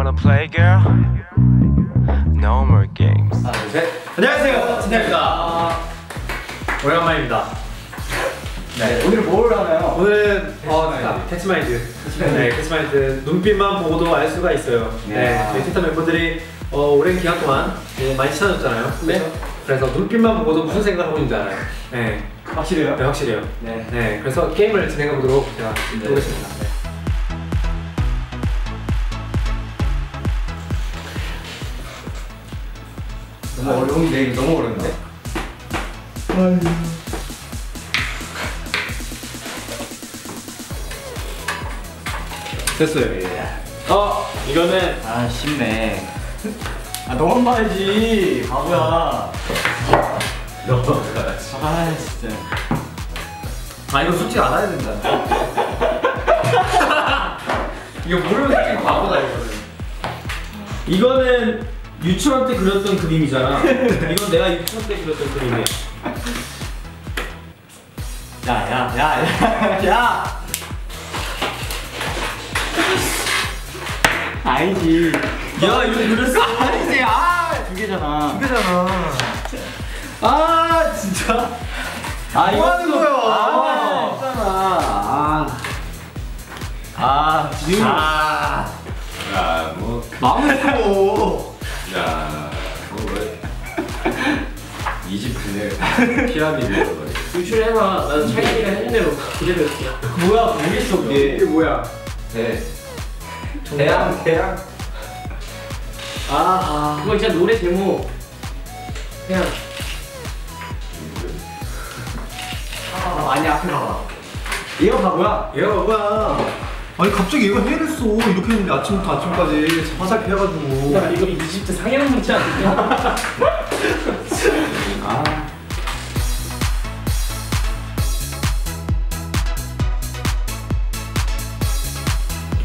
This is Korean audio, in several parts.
wanna play, girl? No more games. 하나 둘 셋. 안녕하세요. 틴탑입니다. 오랜만입니다. 네, 오늘 뭘 하나요? 오늘은 어, 캐치마인드. 네 캐치마인드. 눈빛만 보고도 알 수가 있어요. 네. 네. 저희 틴탑 멤버들이 어, 오랜 기간 동안 네, 많이 찾아줬잖아요. 네. 그래서 눈빛만 보고도 무슨 생각하고 있는지 알아요. 네, 확실해요? 네 확실해요. 네. 네 그래서 게임을 진행해 보도록 제가 해보겠습니다. 네. 너무 어려운데 이거 너무 어려운데? 됐어요. 어 이거는 아 쉽네. 아 너만 봐야지. 바보야. 너아 진짜. 아 이거 솔직히 알아야 된다. 이거 모르면 솔직히 바보다 이거는. 이거는 유치원 때 그렸던 그림이잖아. 이건 내가 유치원 때 그렸던 그림이야. 야 야 야 야 야! 아니지 야 이거 그렸어. 아니지 아 두 개잖아 그잖아. 아 진짜 아 뭐 하는 거야? 아 했잖아 아 지금 아. 야, 뭐, 마음을 쓰고 야, 네 피라미드. 유출해봐. 난 차이가 해준 대로 그대로 했어. 뭐야 모르겠어 그게 이게 뭐야? 대, 대양 대양 아, 그거 진짜 노래 제목. 그냥 아, 아니 앞에 봐봐 이거 바보야 얘가 뭐야? 아니 갑자기 얘가 해냈어. 이렇게 했는데 아침부터 아침까지 화살표 해가지고. 야, 이거 이집트 상해랑 문자 아니야? 아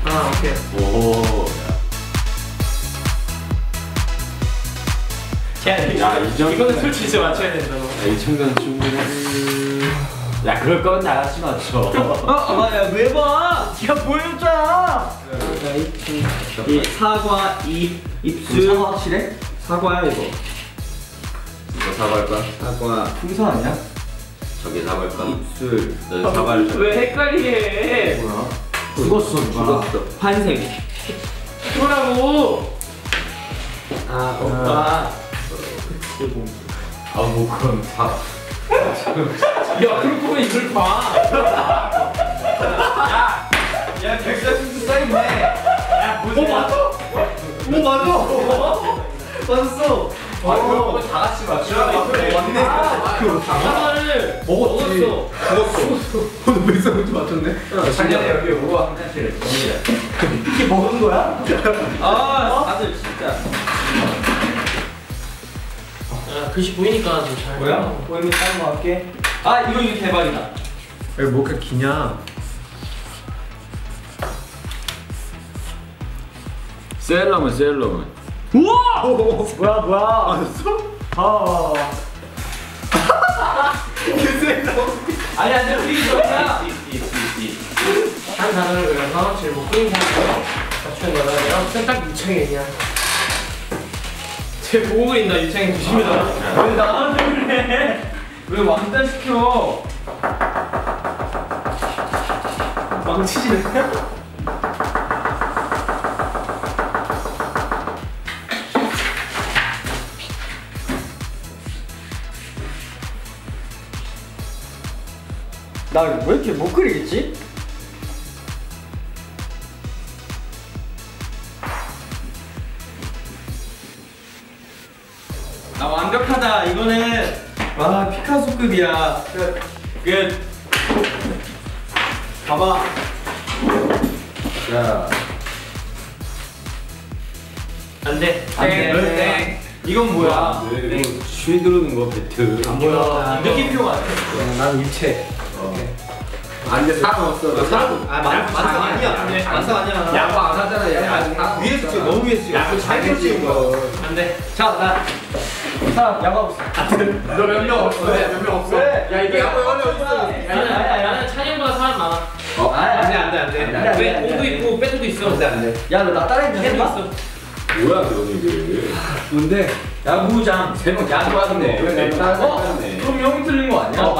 아, 오케이. 오, 야, 이 정도. 이거는 솔직히 진짜 맞춰야 된다. 너. 야, 이 정도는 충분해. 야, 그럴 거면 나같이 맞춰. 어, 아 야 왜 봐? 네가 보여줬잖아. 이 사과, 입, 입술. 사과 확실해? 사과야 이거. 이거 거야? 사과, 풍선 아니야? 저기 거야? 입술. 너 사과를 줘. 왜 헷갈리게? 뭐야? 죽었어, 죽었어. 환생. 그러라고. 아, 오빠. 아, 뭐, 그럼 사. 야, 그럴 거면 이걸 봐. 야 백사진도 쌓이네. 어, 맞아? 오, 맞아. 맞았어. 아, 이거 다 같이 맞춰. 맞네. 사과를 먹었지. 먹었어. 오늘 백성한테 맞췄네. 작년에 여기 오고 정리해. 이게 먹은 거야? 아, 다들 진짜. 야, 글씨 보이니까 좀 잘. 뭐야? 보이면 다른 거 할게. 아, 이거 이거 대박이다. 왜 뭐가 기냐? 셀러문, 셀러문. 우와! 뭐야 뭐야? 맞았어? 아. 아니, 아니, 우리 저기야. 한 단어를 외워서 못 그린 사람을 맞추는 거다. 내가 볼딱 유창이냐. 쟤 보고 그린다, 유창이 조심해라. 왜 나한테 그래? 왜 왕따 시켜? 망치지네. 나 왜 이렇게 못 그리겠지? 나 완벽하다. 이거는 와 피카소급이야. 끝. 끝. 봐봐. 자, 안 돼. 안 돼. 땡. 땡. 이건 뭐야? 네, 이거 쉬 들어오는 거 배트. 안 보여. 느낌표 같아. 나는 입체. 안 돼, 사람 없어. 사람 아 만- 만성 아니야. 만성 아니야. 야구 안 하잖아, 야구. 야, 위에서 찍어. 너무 위에서 찍어. 야구 잘못 찍은 거. 안 돼. 자, 나 사람 야구하고 있어. 너몇 명 없어? 몇명 없어? 왜? 야, 이게 야구 원래 어딨어? 나는, 나는 찬이보다 사람 많아. 어? 안돼 안돼 안돼. 왜? 공도 있고 빼도 있어. 안돼 안돼. 야 너 나 따라했냐 해도 설마? 있어. 뭐야 너희들 뭔데? 야구장 세명 야구 하네 왜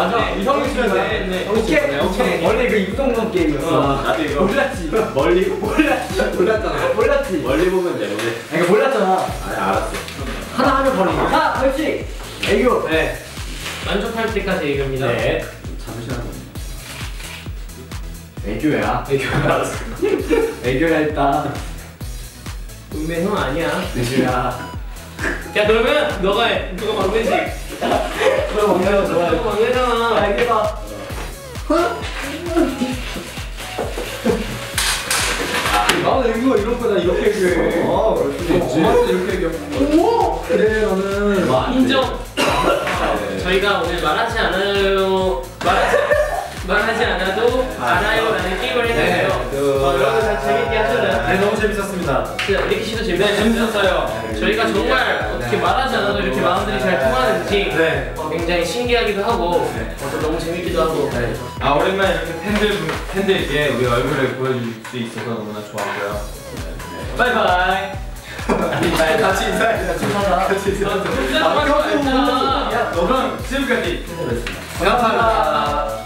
맞아. 네, 형이 거야 네, 네. 오케이 네, 오케이. 오케이 원래 그 이동건 게임이었어. 나도 이거 몰랐지. 멀리 몰랐지. 몰랐잖아. 몰랐지. 멀리 보면 돼 너네 아니 그러니까 몰랐잖아. 아니 알았어. 하나 하면 이겨. 자 벌칙 애교. 네. 만족할 때까지 얘기합니다. 네. 잠시만 애교야. 애교 알았어. 애교야 일단. 은매 형 아니야. 애교야 야 그러면 너가 해. 너가 막내지. 그럼 언니가 좋아해 너가 막내잖아. 알겠다 나는 이거 이런 거다 이렇게 얘기해 아 그럴 수도 있지 엄마도 이렇게 얘기해 오 그래 나는 인정. 저희가 오늘 말하지 않아요. 말하지, 말하지 않아도 알아요 네 너무 재밌었습니다. 진짜 리키 씨도 재밌었어요. 저희가 정말 어떻게 말하지 않아도 이렇게 마음들이 잘 통하는지 네. 어, 굉장히 신기하기도 하고 어, 또 너무 재밌기도 하고 아 오랜만에 이렇게 팬들 팬들께 우리 얼굴을 보여줄 수 있어서 너무나 좋았고요. 바이바이. 같이 인사해. 같이 같이 인사해. 혼자 말하지 말자. 그럼 지금까지 감사합니다.